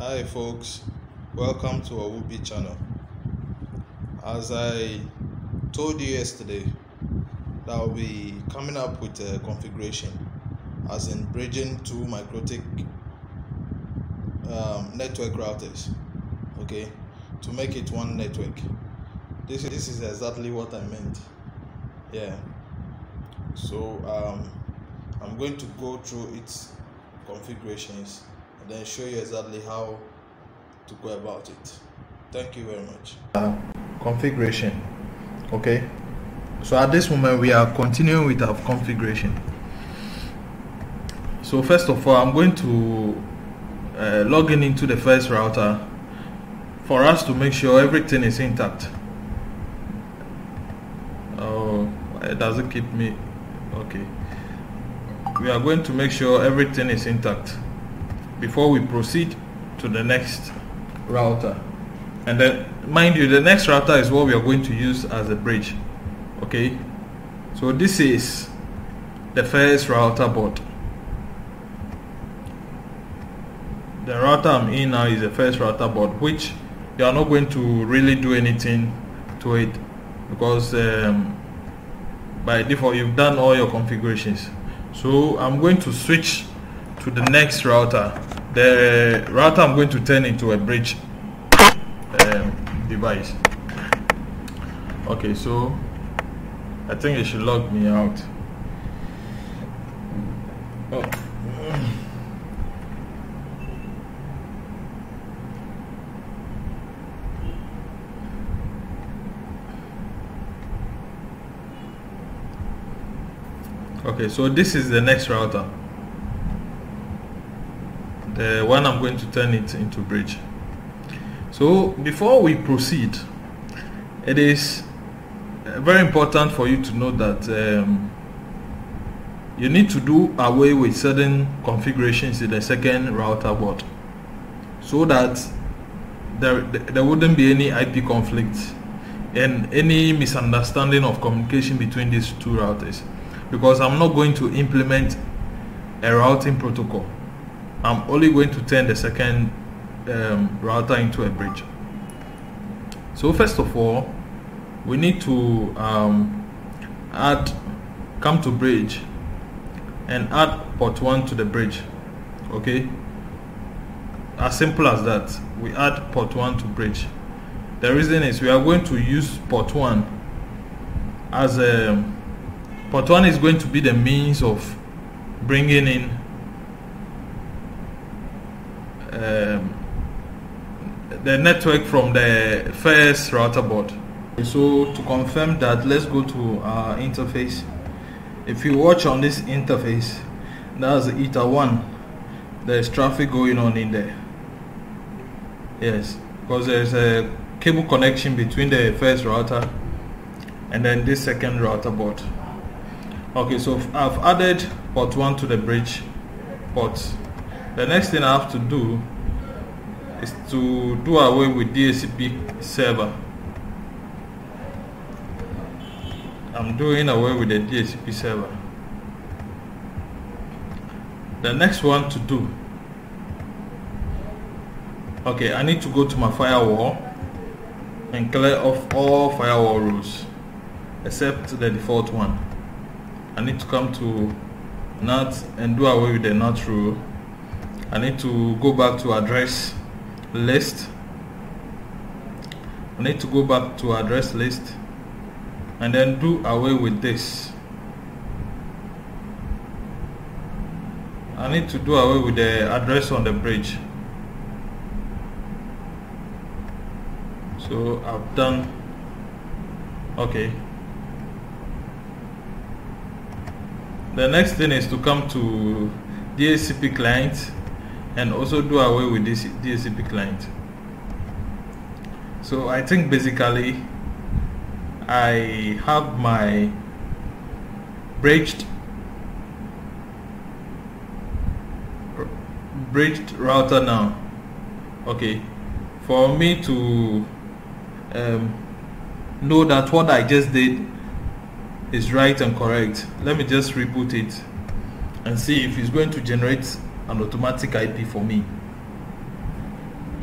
Hi folks, welcome to our Whoopi channel. As I told you yesterday, that I'll be coming up with a configuration as in bridging two MikroTik um, network routers, okay, to make it one network. This, this is exactly what I meant. Yeah. So um, I'm going to go through its configurations then show you exactly how to go about it. Thank you very much. Uh, configuration. Okay. So at this moment we are continuing with our configuration. So first of all, I'm going to uh, log in into the first router for us to make sure everything is intact. Oh, it doesn't keep me. Okay. We are going to make sure everything is intact before we proceed to the next router. And then mind you the next router is what we are going to use as a bridge okay? So this is the first router board. The router I'm in now is the first router board which you are not going to really do anything to it because um, by default you've done all your configurations. So I'm going to switch to the next router. The router I'm going to turn into a bridge um, device. Okay so I think it should log me out. Oh. okay so this is the next router the one I'm going to turn it into bridge. So before we proceed it is very important for you to know that um, you need to do away with certain configurations in the second router board so that there, there wouldn't be any IP conflict and any misunderstanding of communication between these two routers. Because I'm not going to implement a routing protocol I'm only going to turn the second um, router into a bridge. So first of all, we need to um, add, come to bridge and add port 1 to the bridge. Okay? As simple as that. We add port 1 to bridge. The reason is we are going to use port 1 as a port 1 is going to be the means of bringing in um, the network from the first router board. So to confirm that, let's go to our interface. If you watch on this interface, that's the ether1. There's traffic going on in there. Yes, because there's a cable connection between the first router and then this second router board. Okay, so I've added port 1 to the bridge port the next thing I have to do is to do away with DHCP server. I'm doing away with the DHCP server. The next one to do. Okay I need to go to my firewall and clear off all firewall rules except the default one. I need to come to NAT and do away with the NAT rule I need to go back to address list. I need to go back to address list and then do away with this. I need to do away with the address on the bridge. So I've done. Okay. The next thing is to come to DHCP client and also do away with this DHCP client. So I think basically I have my bridged bridged router now. Okay, for me to um, know that what I just did is right and correct, let me just reboot it and see if it's going to generate an automatic IP for me.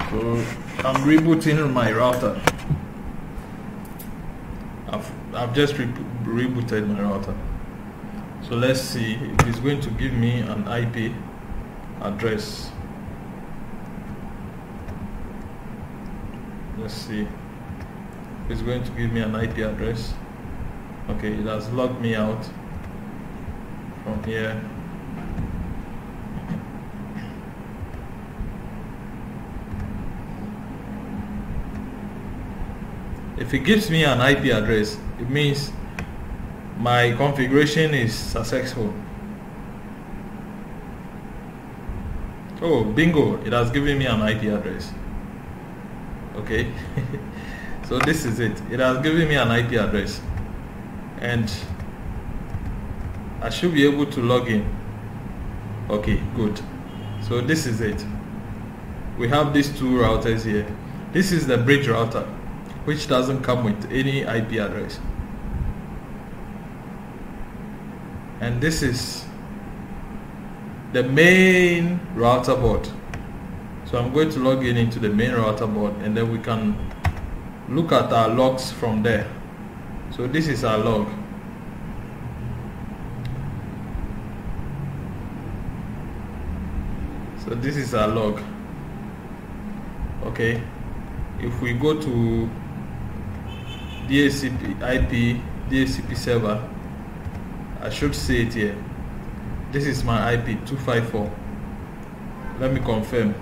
so I'm rebooting my router. I've, I've just re rebooted my router. So let's see. If it's going to give me an IP address. Let's see. It's going to give me an IP address. Okay it has logged me out from here if it gives me an IP address it means my configuration is successful. Oh bingo. It has given me an IP address. Okay. So this is it. It has given me an IP address. And I should be able to log in. Okay good. So this is it. We have these two routers here. This is the bridge router which doesn't come with any IP address. And this is the main router board. So I'm going to log in into the main router board and then we can look at our logs from there. So this is our log. So this is our log. Okay. If we go to DHCP IP DHCP server. I should see it here. This is my IP 254 let me confirm.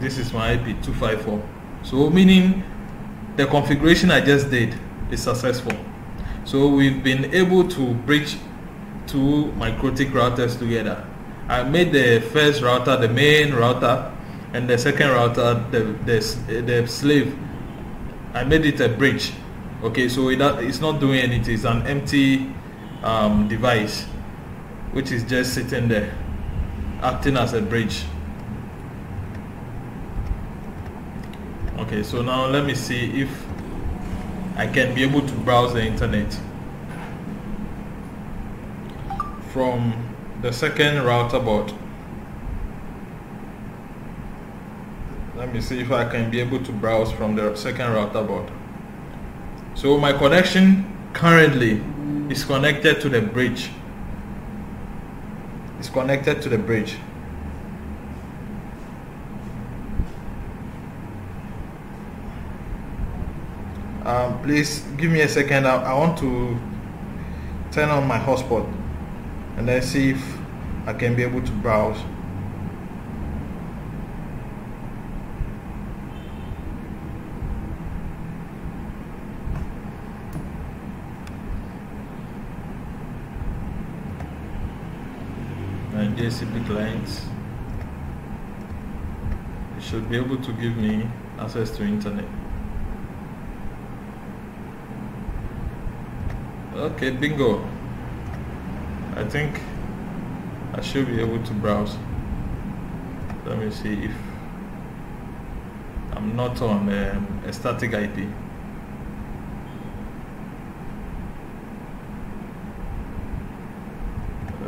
This is my IP 254 so meaning the configuration I just did is successful. So we've been able to bridge two MikroTik routers together. I made the first router the main router and the second router the, the, the slave I made it a bridge. Okay so it, it's not doing anything. It's an empty um, device which is just sitting there acting as a bridge. Okay so now let me see if I can be able to browse the internet from the second router board let me see if I can be able to browse from the second router board. So my connection currently is connected to the bridge. It's connected to the bridge. Um, please give me a second. I, I want to turn on my hotspot and then see if I can be able to browse DHCP clients should be able to give me access to internet. Okay bingo. I think I should be able to browse. Let me see if I'm not on um, a static IP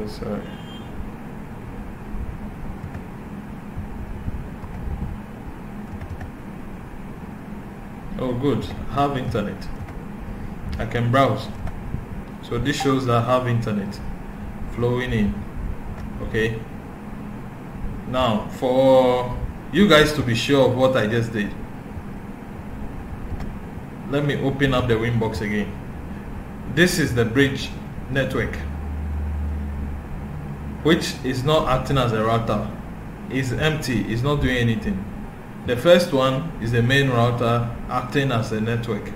sorry oh good. I have internet. I can browse. So this shows that I have internet flowing in. Okay. Now for you guys to be sure of what I just did let me open up the winbox again. This is the bridge network which is not acting as a router. It's empty. It's not doing anything the first one is the main router acting as a network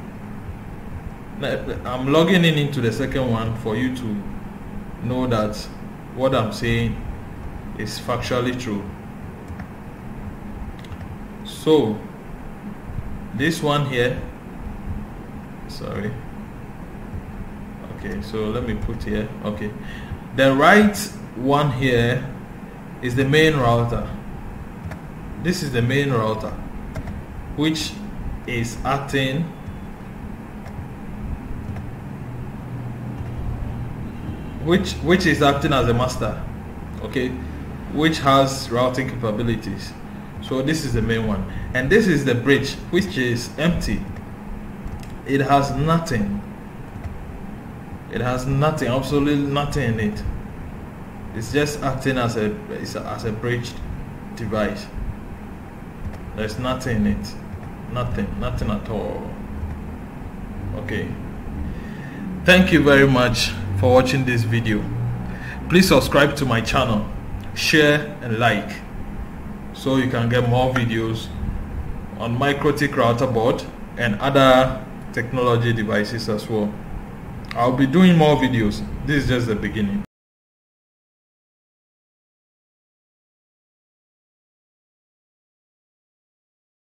I'm logging in into the second one for you to know that what I'm saying is factually true. So, this one here, sorry. Okay, so let me put here. Okay, the right one here is the main router. This is the main router, which is acting which which is acting as a master okay which has routing capabilities. So this is the main one. And this is the bridge which is empty. It has nothing. It has nothing absolutely nothing in it. It's just acting as a as a bridge device there's nothing in it. Nothing. Nothing at all. Okay. Thank you very much for watching this video. Please subscribe to my channel. Share and like. So you can get more videos on MikroTik router board and other technology devices as well. I'll be doing more videos. This is just the beginning